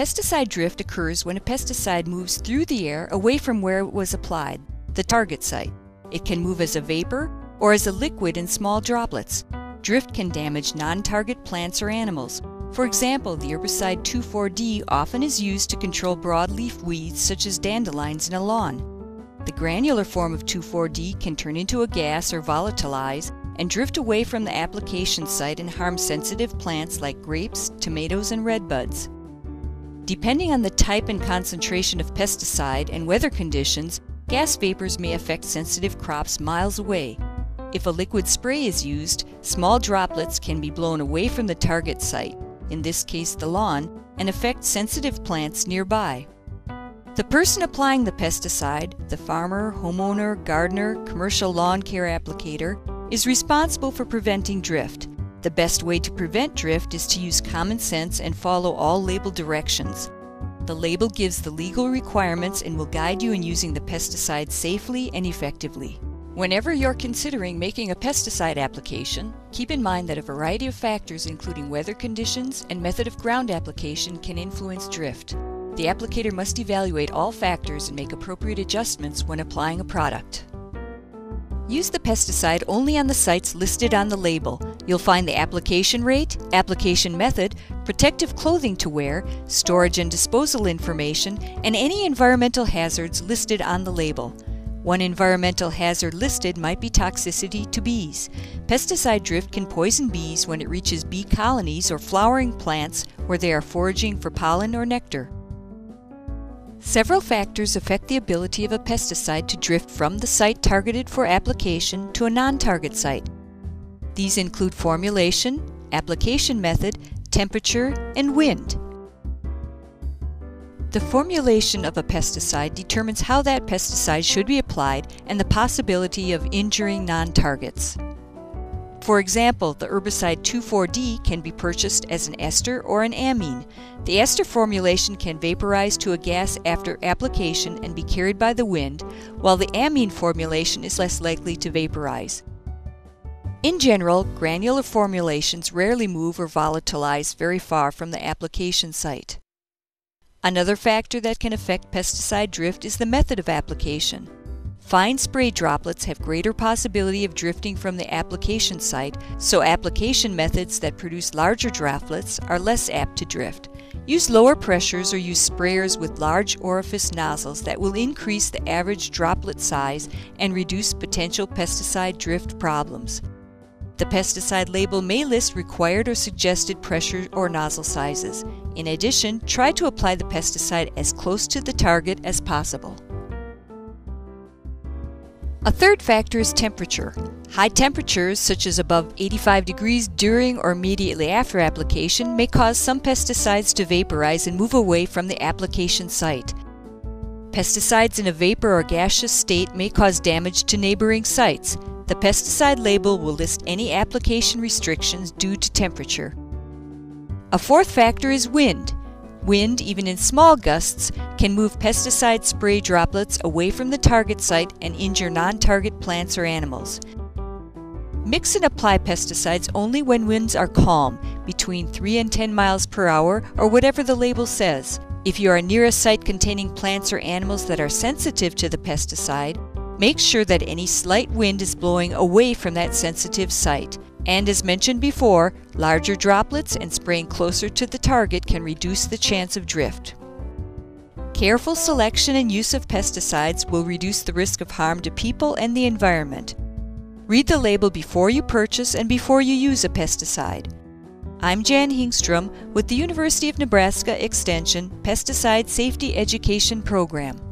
Pesticide drift occurs when a pesticide moves through the air away from where it was applied, the target site. It can move as a vapor or as a liquid in small droplets. Drift can damage non-target plants or animals. For example, the herbicide 2,4-D often is used to control broadleaf weeds such as dandelions in a lawn. The granular form of 2,4-D can turn into a gas or volatilize and drift away from the application site and harm sensitive plants like grapes, tomatoes, and redbuds. Depending on the type and concentration of pesticide and weather conditions, gas vapors may affect sensitive crops miles away. If a liquid spray is used, small droplets can be blown away from the target site, in this case the lawn, and affect sensitive plants nearby. The person applying the pesticide, the farmer, homeowner, gardener, commercial lawn care applicator, is responsible for preventing drift. The best way to prevent drift is to use common sense and follow all label directions. The label gives the legal requirements and will guide you in using the pesticide safely and effectively. Whenever you're considering making a pesticide application, keep in mind that a variety of factors including weather conditions and method of ground application can influence drift. The applicator must evaluate all factors and make appropriate adjustments when applying a product. Use the pesticide only on the sites listed on the label. You'll find the application rate, application method, protective clothing to wear, storage and disposal information, and any environmental hazards listed on the label. One environmental hazard listed might be toxicity to bees. Pesticide drift can poison bees when it reaches bee colonies or flowering plants where they are foraging for pollen or nectar. Several factors affect the ability of a pesticide to drift from the site targeted for application to a non-target site. These include formulation, application method, temperature, and wind. The formulation of a pesticide determines how that pesticide should be applied and the possibility of injuring non-targets. For example, the herbicide 2,4-D can be purchased as an ester or an amine. The ester formulation can vaporize to a gas after application and be carried by the wind, while the amine formulation is less likely to vaporize. In general, granular formulations rarely move or volatilize very far from the application site. Another factor that can affect pesticide drift is the method of application. Fine spray droplets have greater possibility of drifting from the application site, so application methods that produce larger droplets are less apt to drift. Use lower pressures or use sprayers with large orifice nozzles that will increase the average droplet size and reduce potential pesticide drift problems. The pesticide label may list required or suggested pressure or nozzle sizes. In addition, try to apply the pesticide as close to the target as possible. A third factor is temperature. High temperatures, such as above 85 degrees during or immediately after application, may cause some pesticides to vaporize and move away from the application site. Pesticides in a vapor or gaseous state may cause damage to neighboring sites. The pesticide label will list any application restrictions due to temperature. A fourth factor is wind. Wind, even in small gusts, can move pesticide spray droplets away from the target site and injure non-target plants or animals. Mix and apply pesticides only when winds are calm, between 3 and 10 miles per hour or whatever the label says. If you are near a site containing plants or animals that are sensitive to the pesticide, Make sure that any slight wind is blowing away from that sensitive site. And as mentioned before, larger droplets and spraying closer to the target can reduce the chance of drift. Careful selection and use of pesticides will reduce the risk of harm to people and the environment. Read the label before you purchase and before you use a pesticide. I'm Jan Hygnstrom with the University of Nebraska Extension Pesticide Safety Education Program.